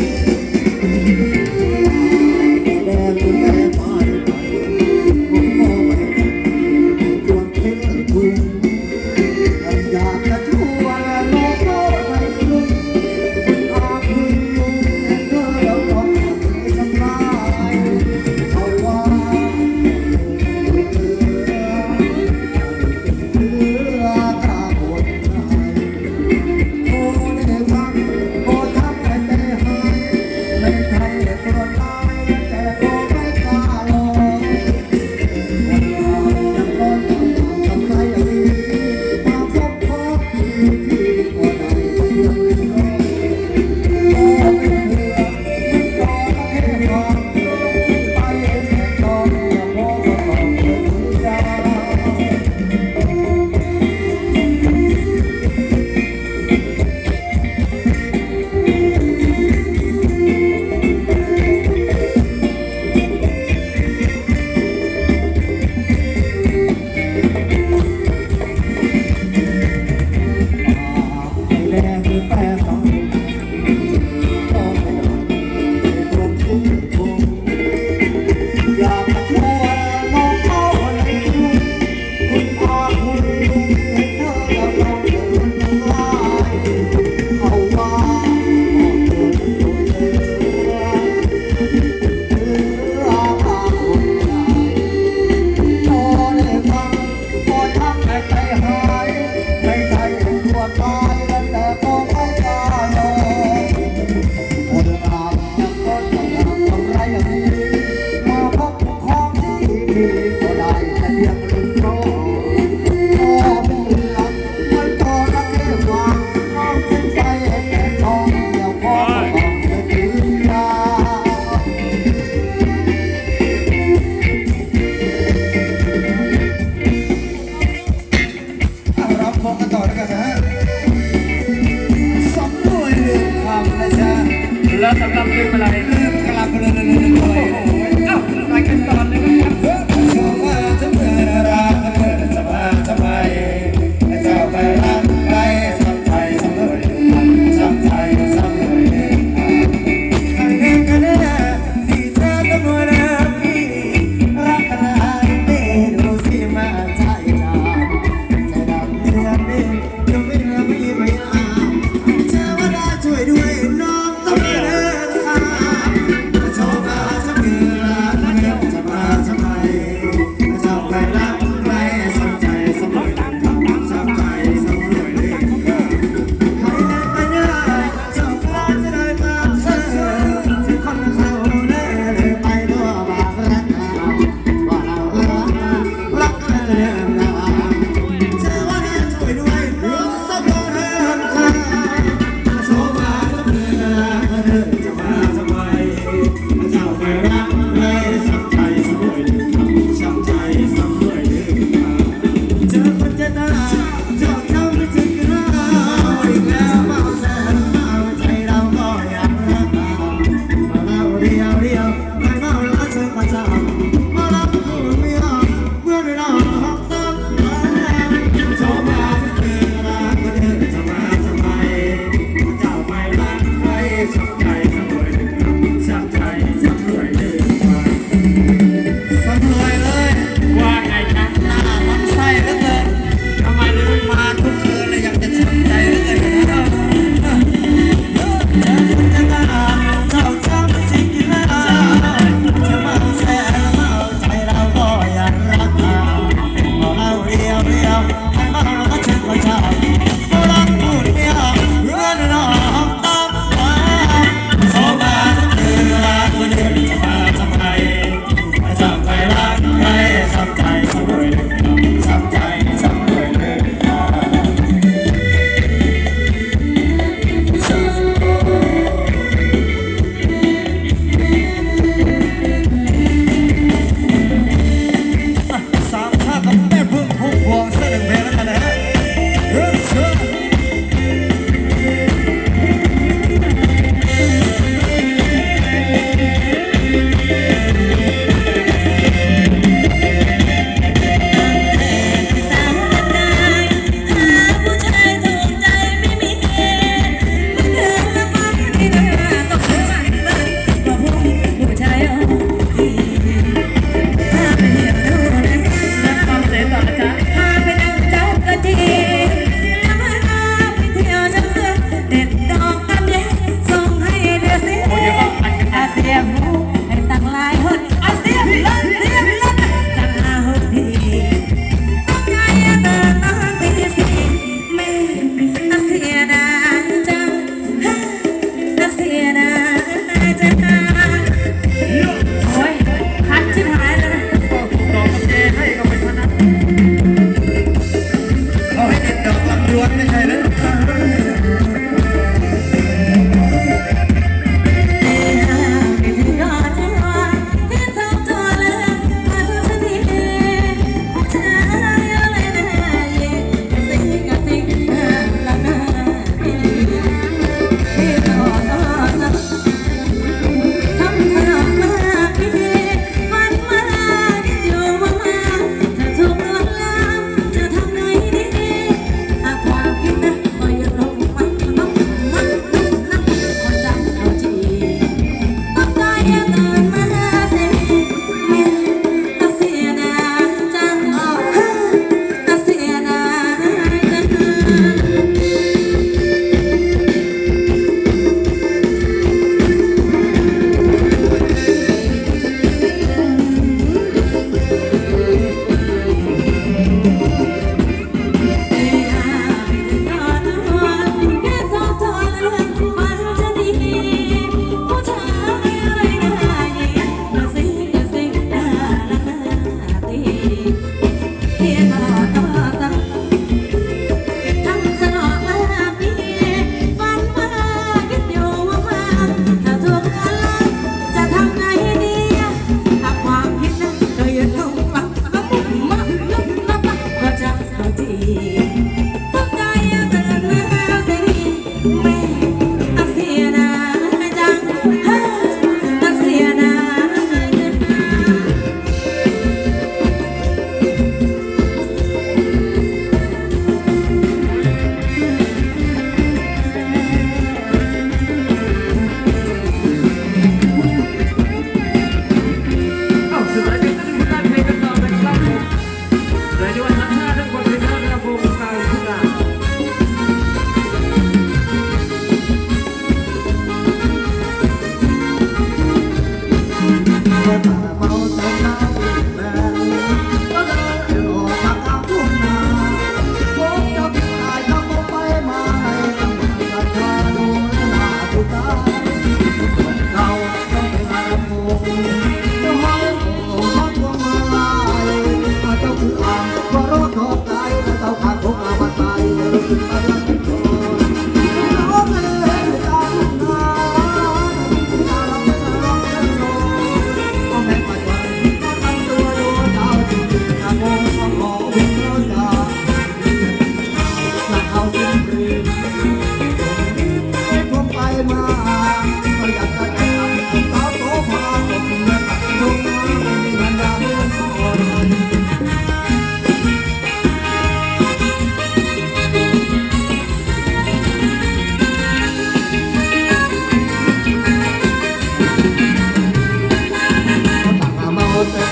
me. Lahat ang tapos yung malaki. Kalabo na na na na in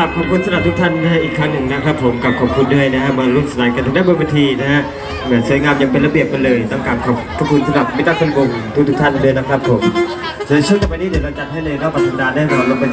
ราบขอบคุณสำหรับทุกท่านนะฮะอีกครั้งหนึ่งนะครับ ผมกับขอบคุณด้วยนะฮะมาร่วมสนานกันทางด้านบนเวทีนะฮะเหมือนสวยงามยังเป็นระเบียบกันเลย ต้องการขอบพระคุณสำหรับมิตรท่านวงทุกทุกๆท่านเลยนะครับผมเดี๋ยวช่วงต่อไปนี้เดี๋ยวเราจัดให้เลยรอบปฐมดาได้เราลงไป